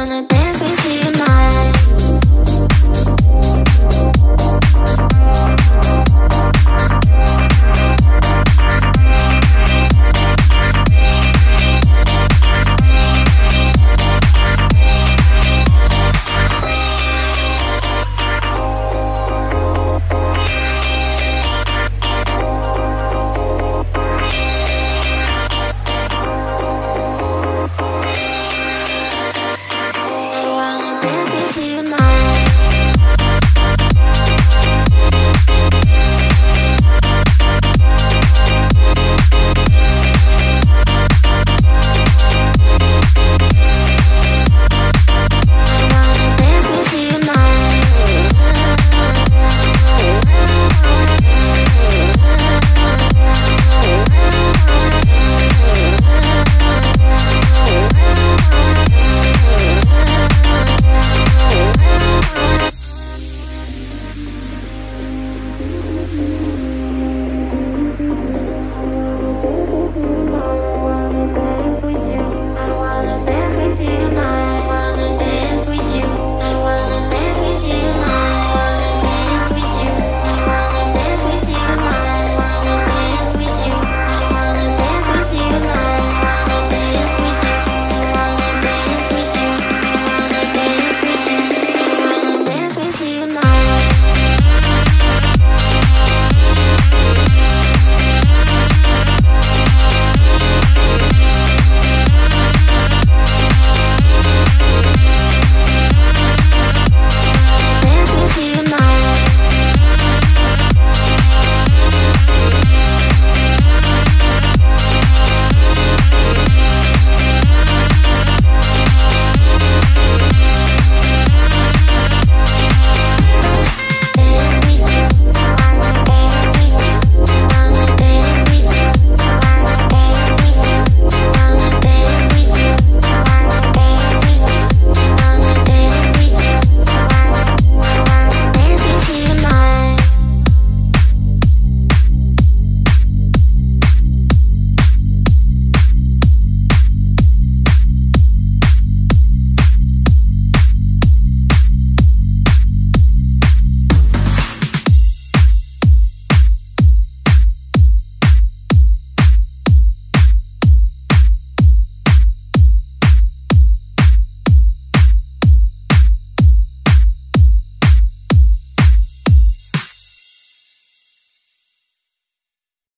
wanna dance with you.